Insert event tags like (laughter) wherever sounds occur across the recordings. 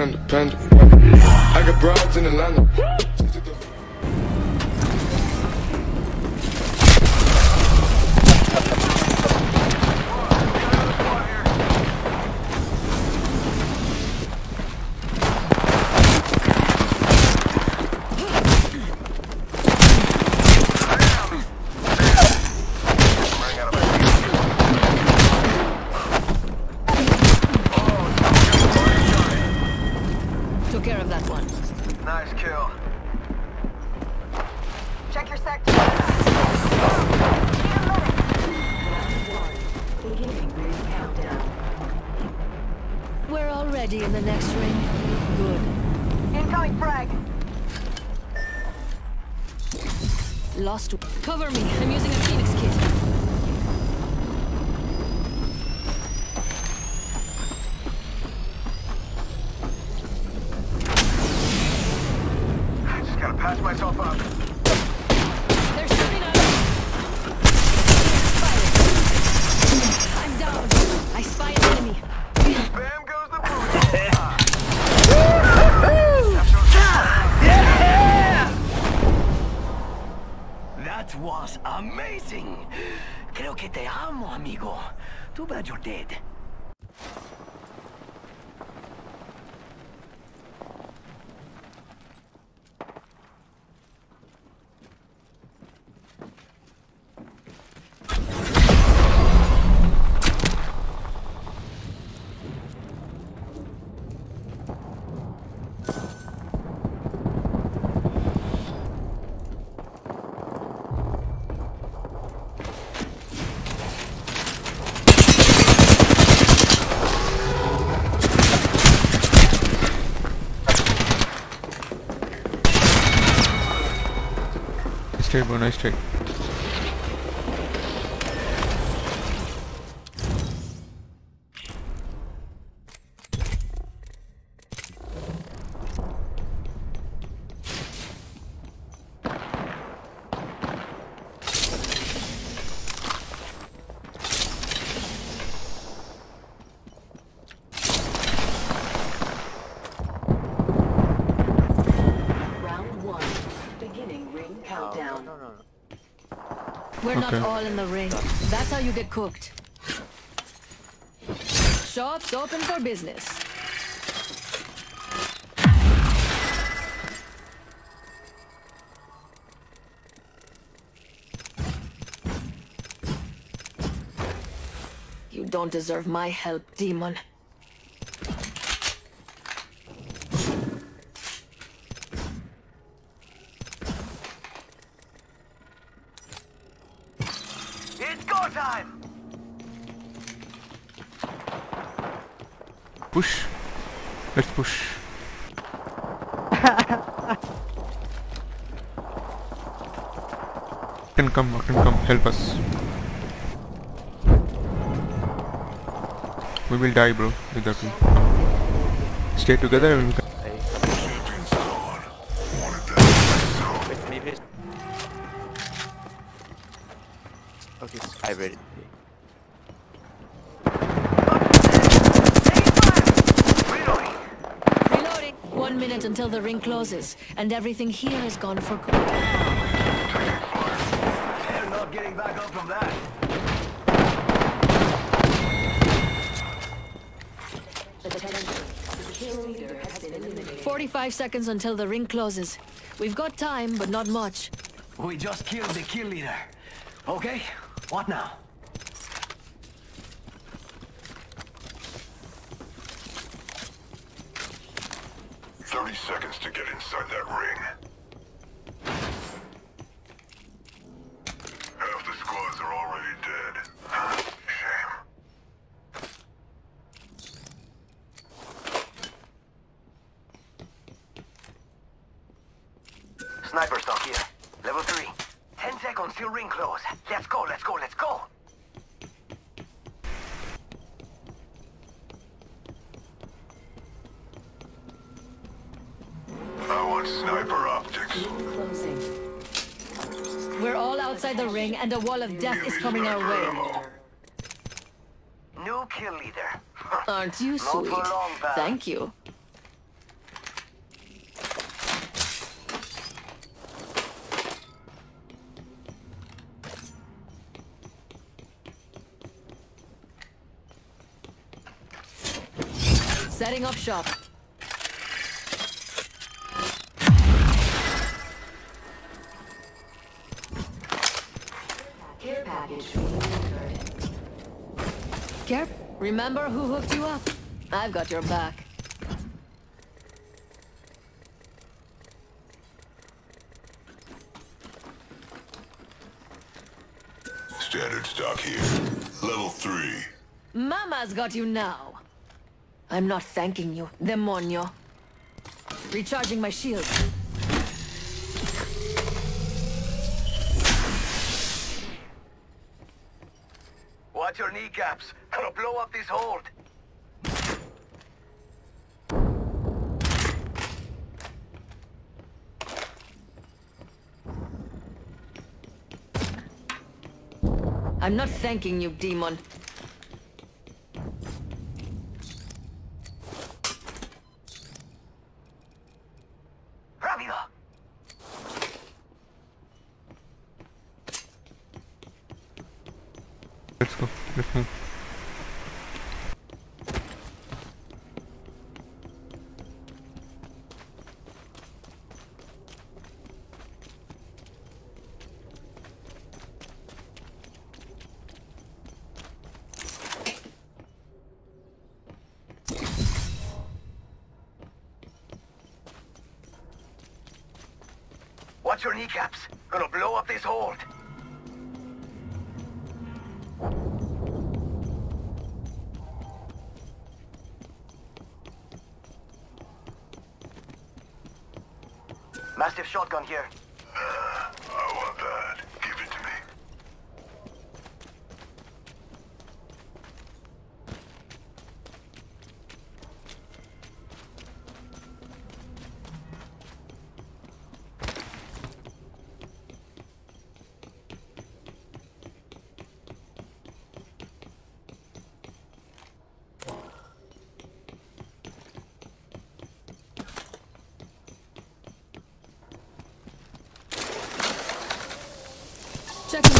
I got broads in Atlanta. Lost. Cover me. I'm using a Phoenix kit. I just gotta patch myself up. Too bad you're dead. Trade, bro. Nice trade. Round one. Beginning ring countdown. We're Okay. not all in the ring. That's how you get cooked. Shops open for business. You don't deserve my help, demon. It's go time! Push. Let's push. (laughs) can come, can come, help us. We will die, bro, with that Stay together and we Minute until the ring closes, and everything here is gone for good. They're not getting back up from that. Kill leader has been eliminated. 45 seconds until the ring closes. We've got time, but not much. We just killed the kill leader. Okay, what now? Thirty seconds to get inside that ring. Sniper optics. Closing. We're all outside the ring, and a wall of death is coming our way. New kill leader. (laughs) Aren't you sweet? Thank you. Setting up shop. Remember who hooked you up? I've got your back. Standard stock here. Level 3. Mama's got you now. I'm not thanking you, demonio. Recharging my shield. Watch your kneecaps. Gonna blow up this hold. I'm not thanking you, demon. Let's go. Let's move. Mastiff shotgun here.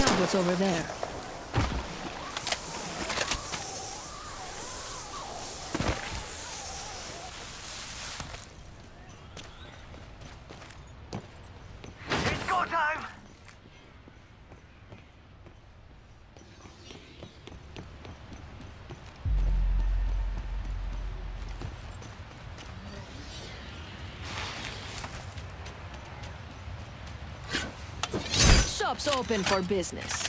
What's over there. It's go time! Shop's open for business.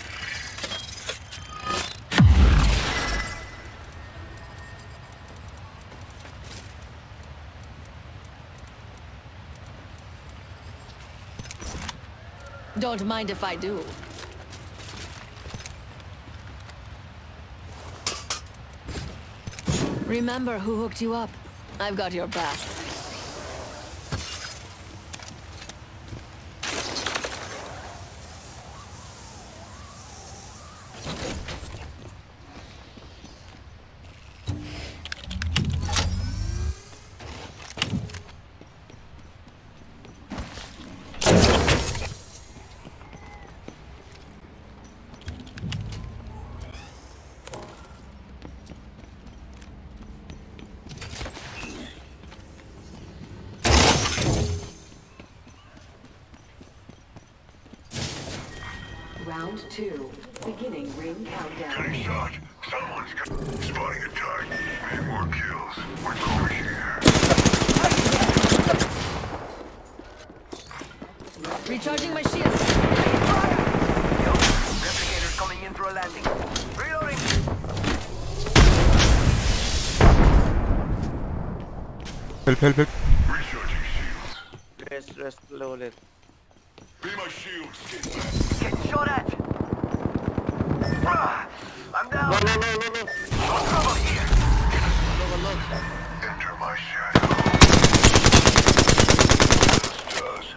Don't mind if I do. Remember who hooked you up? I've got your back. Round two. Beginning ring countdown. Getting shot. Someone's got... Spotting a target. Need more kills. What's over here? Recharging my shield. Yo, replicators coming in for a landing. Reloading. Help, help, help. Recharging shields. Rest, rest, loaded. Be my shield, skin Getting shot at. Ah, I'm down. No, no, no, no, no. No trouble here. Enter my shadow. This does.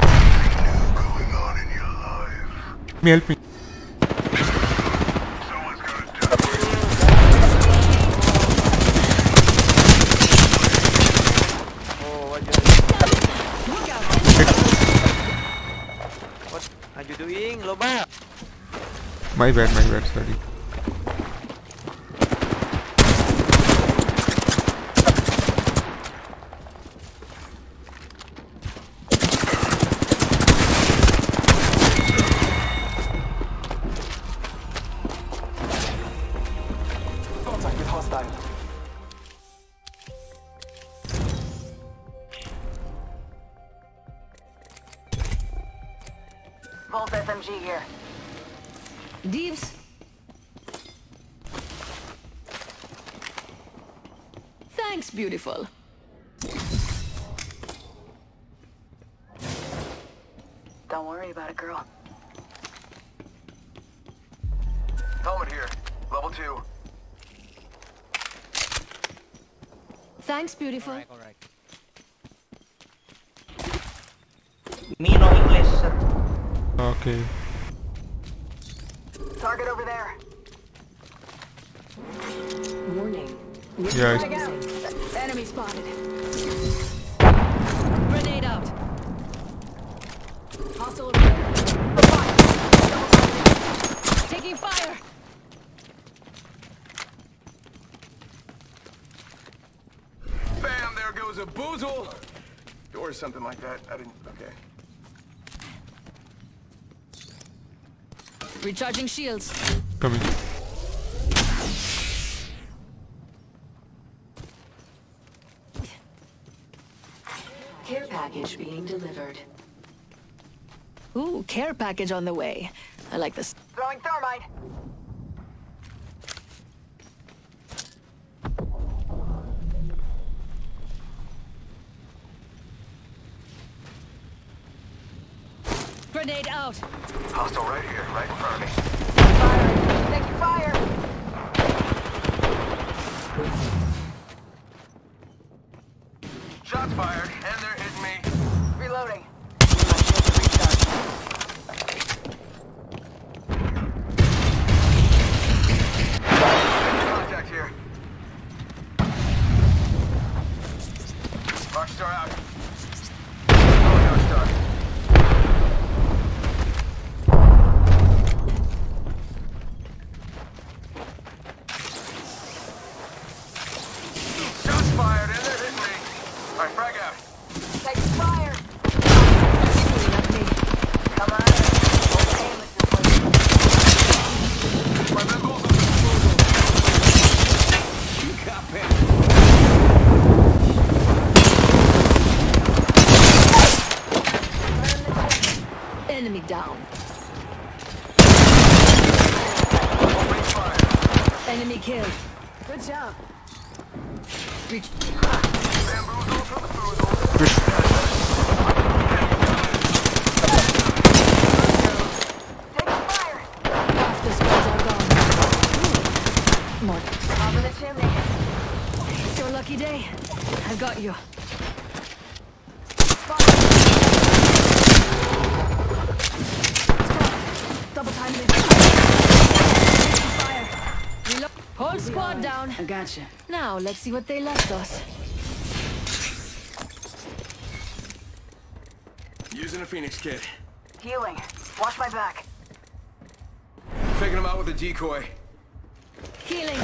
Anything new going on in your life? Help me, help me. My bad, my bad, sorry. Thanks, beautiful. Don't worry about it, girl. Helmet here. Level two. Thanks, beautiful. Alright, alright. Me no English, sir. Okay. Target over there. Warning. Yeah, Frag it's, out. Enemy spotted. Grenade out. Hostile. Taking fire. Bam! There goes a boozle. Or something like that. I didn't. Okay. Recharging shields. coming. Package being delivered. Ooh, care package on the way. I like this. Throwing thermite. Grenade out. Hostile right here, right in front of me. Fire. Taking fire. Shots fired, and they're hitting me. Reloading. Contact here. Rockstar out. Oh, no, star. Shots fired, and they're hitting me. All right, frag out. Taking fire. Shooting at me. Come on. Okay, Mr. Blake. My bamboozle's a disposal. You got Enemy down. Opening fire. Enemy killed. Good job. Reach. Bamboozle for the boozle. Taking fire. Half the squads are gone. Ooh. More. Top of the chimney. It's your lucky day. I've got you. Double timing it. Fire. Reload. Whole squad down. I gotcha. Now let's see what they left us. Using a Phoenix kit. Healing. Watch my back. Taking him out with a decoy. Healing.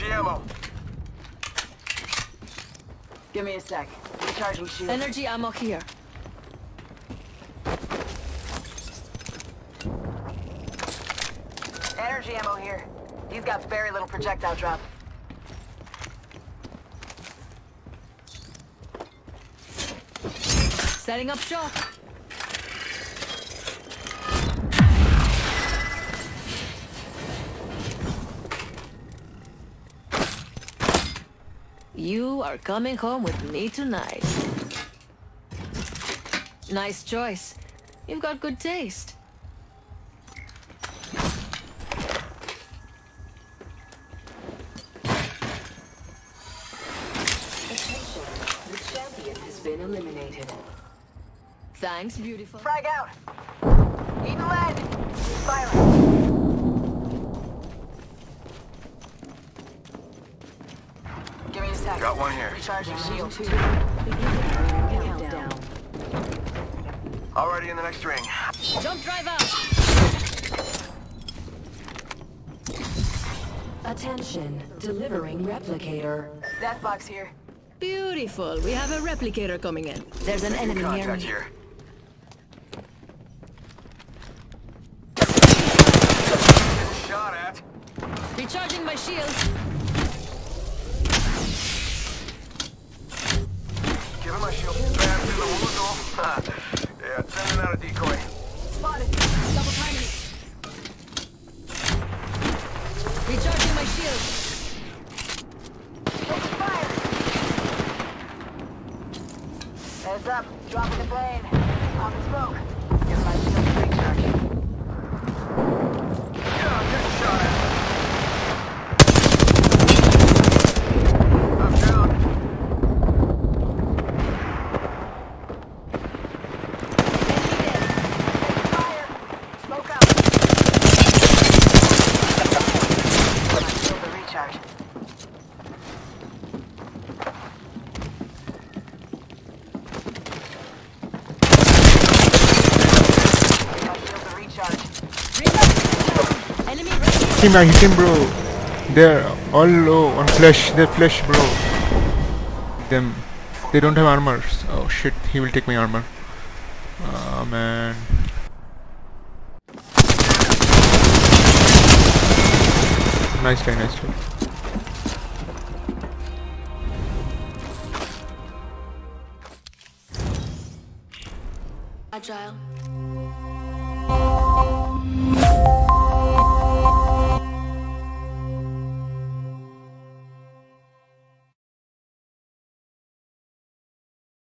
Energy ammo. Give me a sec. Recharging shield. Energy ammo here. Energy ammo here. He's got very little projectile drop. Setting up shop. You are coming home with me tonight. Nice choice. You've got good taste. Attention. The champion has been eliminated. Thanks, beautiful. Frag out. Eating lead. Firing. Give me a sec. Got one here. Recharging shield. Two. Countdown. Already in the next ring. Jump drive out. Attention. Delivering replicator. Death box here. Beautiful. We have a replicator coming in. There's an enemy near me. here. Shot at. Recharging my shields. Give him my shield. Fast in the window. yeah, sending out a decoy. Spotted. Double timing. Recharging my shield. Taking fire. Heads up. Dropping the plane. The smoke. Give my shield a recharge. Yeah, I'm getting shot at. I'm down. Taking fire. Smoke out. My shield a recharge. Give my shield a recharge. Enemy right here. Him, I hit him, bro. They're all low on flesh. They're flesh, bro. Them. They don't have armor. Oh shit, he will take my armor. Oh man. Nice try, nice try. Agile.